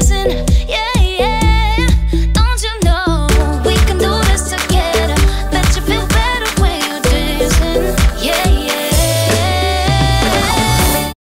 dancing.